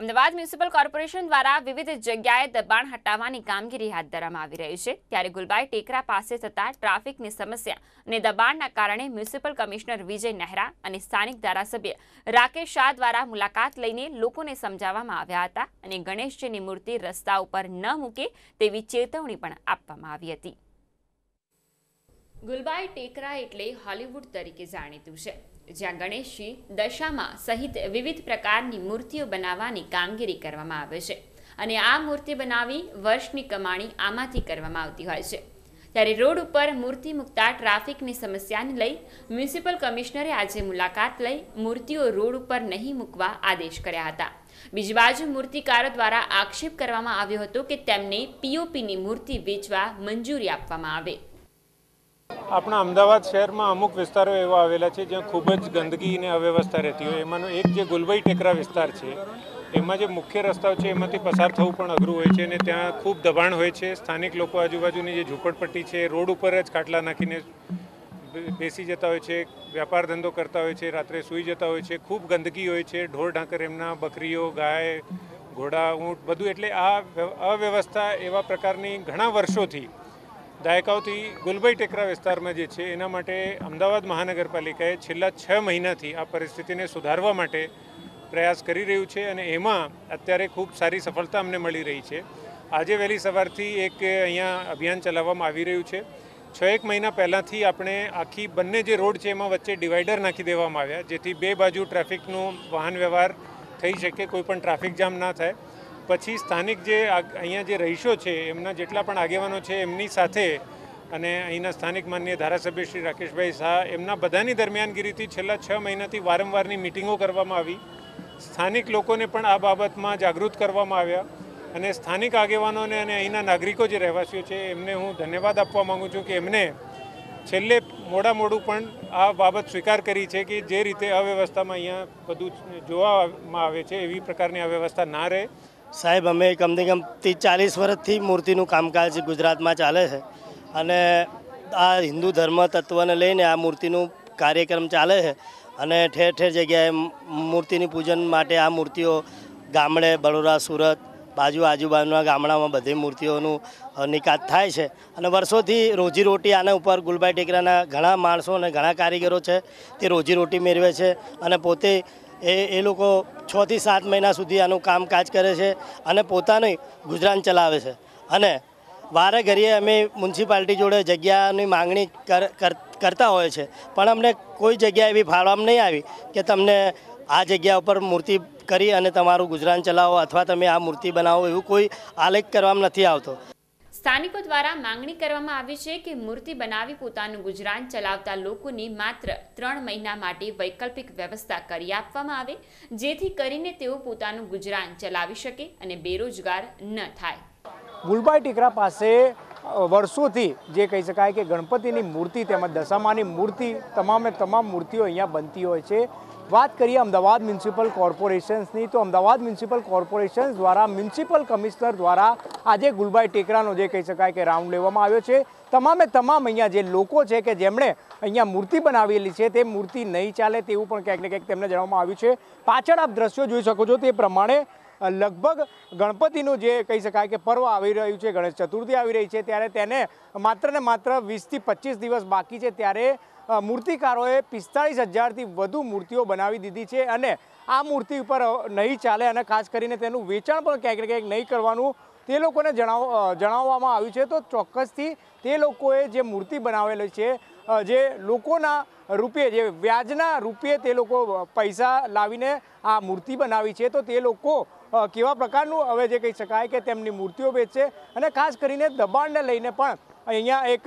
Ahmedabad municipal corporation દ્વારા વિવિધ જગ્યાએ દબાણ હટાવવાની કામગીરી હાથ ધરવામાં આવી રહી છે. ત્યારે ગુલબાઈ ટેકરા પાસે થતા ટ્રાફિકની સમસ્યા અને દબાણના કારણે મ્યુનિસિપલ કમિશનર વિજય નહેરા અને સ્થાનિક ધારાસભ્ય રાકેશ શાહ દ્વારા મુલાકાત લઈને લોકોને સમજાવવામાં આવ્યા હતા અને ગણેશજીની મૂર્તિ રસ્તા ઉપર ન મૂકે તેવી ચેતવણી પણ આપવામાં આવી હતી. ગુલબાઈ ટેકરા એટલે હોલિવૂડ તરીકે જાણીતું છે, જ્યાં ગણેશજી દશામાં સહિત વિવિધ પ્રકારની મૂર્તિઓ બનાવવાની કામગીરી કરવામાં આવે છે અને આ મૂર્તિ બનાવી વર્ષની કમાણી આમાંથી કરવામાં આવતી હોય છે. ત્યારે રોડ ઉપર મૂર્તિ મૂકતા ટ્રાફિકની સમસ્યાને લઈ મ્યુનિસિપલ કમિશનરે આજે મુલાકાત લઈ મૂર્તિઓ રોડ ઉપર નહીં મૂકવા આદેશ કર્યા હતા. બીજી બાજુ મૂર્તિકારો દ્વારા આક્ષેપ કરવામાં આવ્યો હતો કે તેમને પીઓપીની મૂર્તિ વેચવા મંજૂરી આપવામાં આવે. આપણા અમદાવાદ શહેરમાં અમુક વિસ્તારો એવા આવેલા છે જ્યાં ખૂબ જ ગંદકી અને અવ્યવસ્થા રહેતી હોય. એમાંનો એક જે ગુલબઈ ટેકરા વિસ્તાર છે, એમાં જે મુખ્ય રસ્તાઓ છે, એમાંથી પસાર થવું પણ અઘરું હોય છે અને ત્યાં ખૂબ દબાણ હોય છે. સ્થાનિક લોકો આજુબાજુની જે ઝૂંપડપટ્ટી છે, રોડ ઉપર જ ખાટલા નાખીને બેસી જતા હોય છે, વ્યાપાર ધંધો કરતા હોય છે, રાત્રે સૂઈ જતા હોય છે. ખૂબ ગંદકી હોય છે, ઢોર ઢાંકર એમના, બકરીઓ, ગાય, ઘોડા, ઊંટ બધું. એટલે આ અવ્યવસ્થા એવા પ્રકારની ઘણા વર્ષોથી દાયકાઓથી ગુલબાઈ ટેકરા વિસ્તારમાં જે છે, એના માટે અમદાવાદ મહાનગરપાલિકાએ છેલ્લા છ મહિનાથી આ પરિસ્થિતિને સુધારવા માટે પ્રયાસ કરી રહ્યું છે અને એમાં અત્યારે ખૂબ સારી સફળતા અમને મળી રહી છે. આજે વહેલી સવારથી એક અહીંયા અભિયાન ચલાવવામાં આવી રહ્યું છે. છ એક મહિના પહેલાંથી આપણે આખી બંને જે રોડ છે, એમાં વચ્ચે ડિવાઈડર નાખી દેવામાં આવ્યા, જેથી બે બાજુ ટ્રાફિકનો વાહન વ્યવહાર થઈ શકે, કોઈ પણ ટ્રાફિક જામ ના થાય. પછી સ્થાનિક જે અહીંયા જે રહીશો છે, એમના જેટલા પણ આગેવાનો છે એમની સાથે અને અહીંના સ્થાનિક માનનીય ધારાસભ્ય શ્રી રાકેશભાઈ શાહ, એમના બધાની દરમિયાનગીરીથી છેલ્લા છ મહિનાથી વારંવારની મિટિંગો કરવામાં આવી. સ્થાનિક લોકોને પણ આ બાબતમાં જાગૃત કરવામાં આવ્યા અને સ્થાનિક આગેવાનોને અને અહીંના નાગરિકો જે રહેવાસીઓ છે, એમને હું ધન્યવાદ આપવા માગું છું કે એમને છેલ્લે મોડા મોડું પણ આ બાબત સ્વીકાર કરી છે કે જે રીતે અવ્યવસ્થામાં અહીંયા બધું જોવામાં આવે છે, એવી પ્રકારની અવ્યવસ્થા ના રહે. સાહેબ અમે કમસે કમ ત્રીસ ચાલીસ વર્ષથી મૂર્તિનું કામકાજ ગુજરાતમાં ચાલે છે અને આ હિન્દુ ધર્મ તત્વને લઈને આ મૂર્તિનું કાર્યક્રમ ચાલે છે અને ઠેર ઠેર જગ્યાએ મૂર્તિની પૂજન માટે આ મૂર્તિઓ ગામડે બરોડા સુરત બાજુ આજુબાજુના ગામડામાં બધી મૂર્તિઓનું અ, નિકાત થાય છે અને વર્ષોથી રોજીરોટી આના ઉપર ગુલબાઈ ટેકરાના ઘણા માણસો અને ઘણા કારીગરો છે તે રોજીરોટી મેળવે છે અને પોતે એ એ લોકો છથી સાત મહિના સુધી આનું કામકાજ કરે છે અને પોતાનું ગુજરાન ચલાવે છે. અને વારે ઘડીએ અમે મ્યુનિસિપાલિટી જોડે જગ્યાની માંગણી કર- કર- કરતા હોય છે. પણ અમને કોઈ જગ્યા એવી ફાળવામાં નહીં આવી કે તમને આ જગ્યા ઉપર મૂર્તિ કરી અને તમારું ગુજરાન ચલાવો અથવા તમે આ મૂર્તિ બનાવો એવું કોઈ આલેખ કરવામાં નથી આવતો. સ્થાનિકો દ્વારા માંગણી કરવામાં આવી છે કે મૂર્તિ બનાવી પોતાનું ગુજરાન ચલાવતા લોકોની માત્ર ત્રણ મહિના માટે વૈકલ્પિક વ્યવસ્થા કરી આપવામાં આવે, જેથી કરીને તેઓ પોતાનું ગુજરાન ચલાવી શકે અને બેરોજગાર ન થાય. ગુલબાઈ ટીકરા પાસે વર્ષોથી જે કહી શકાય કે ગણપતિની મૂર્તિ તેમજ દશામાની મૂર્તિ, તમામે તમામ મૂર્તિઓ અહીંયા બનતી હોય છે. વાત કરીએ અમદાવાદ મ્યુનિસિપલ કોર્પોરેશન્સની, તો અમદાવાદ મ્યુનિસિપલ કોર્પોરેશન દ્વારા મ્યુનિસિપલ કમિશનર દ્વારા આજે ગુલબાઈ ટેકરાનો જે કહી શકાય કે રાઉન્ડ લેવામાં આવ્યો છે. તમામે તમામ અહીંયા જે લોકો છે કે જેમણે અહીંયા મૂર્તિ બનાવેલી છે, તે મૂર્તિ નહીં ચાલે તેવું પણ ક્યાંક ને ક્યાંક તેમને જણાવવામાં આવ્યું છે. પાછળ આપ દ્રશ્યો જોઈ શકો છો તે પ્રમાણે લગભગ ગણપતિનું જે કહી શકાય કે પર્વ આવી રહ્યું છે, ગણેશ ચતુર્થી આવી રહી છે, ત્યારે તેને માત્ર ને માત્ર વીસથી પચીસ દિવસ બાકી છે, ત્યારે મૂર્તિકારોએ પિસ્તાળીસ હજારથી વધુ મૂર્તિઓ બનાવી દીધી છે અને આ મૂર્તિ ઉપર નહીં ચાલે અને ખાસ કરીને તેનું વેચાણ પણ ક્યાંક ક્યાંક નહીં કરવાનું તે લોકોને જણાવ જણાવવામાં આવ્યું છે. તો ચોક્કસથી તે લોકોએ જે મૂર્તિ બનાવેલી છે જે લોકોના રૂપિયે જે વ્યાજના રૂપિયે તે લોકો પૈસા લાવીને આ મૂર્તિ બનાવી છે, તો તે લોકો કેવા પ્રકારનું, હવે જે કહી શકાય કે તેમની મૂર્તિઓ વેચશે અને ખાસ કરીને દબાણને લઈને પણ અહીંયા એક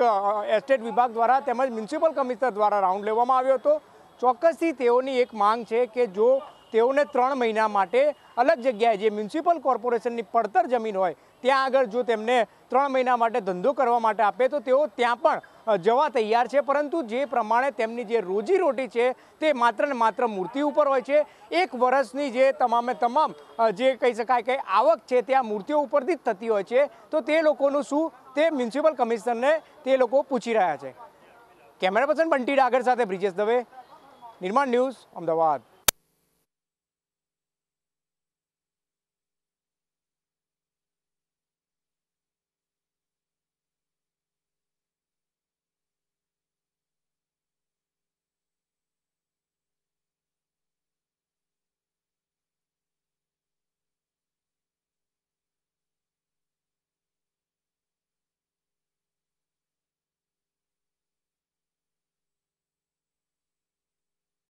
એસ્ટેટ વિભાગ દ્વારા તેમજ મ્યુનિસિપલ કમિશનર દ્વારા રાઉન્ડ લેવામાં આવ્યો હતો. ચોક્કસથી તેઓની એક માંગ છે કે જો તેઓને ત્રણ મહિના માટે અલગ જગ્યાએ જે મ્યુનિસિપલ કોર્પોરેશનની પડતર જમીન હોય ત્યાં આગળ જો તેમને ત્રણ મહિના માટે ધંધો કરવા માટે આપે, તો તેઓ ત્યાં પણ જવા તૈયાર છે. પરંતુ જે પ્રમાણે તેમની જે રોજીરોટી છે, તે માત્ર ને માત્ર મૂર્તિ ઉપર હોય છે. એક વર્ષની જે તમામે તમામ જે કહી શકાય કે આવક છે, તે આ મૂર્તિઓ ઉપરથી જ થતી હોય છે. તો તે લોકોનું શું? તે મ્યુનિસિપલ કમિશનરને તે લોકો પૂછી રહ્યા છે. કેમેરા પર્સન બંટી ડાગર સાથે બ્રિજેશ દવે, નિર્માણ ન્યૂઝ, અમદાવાદ.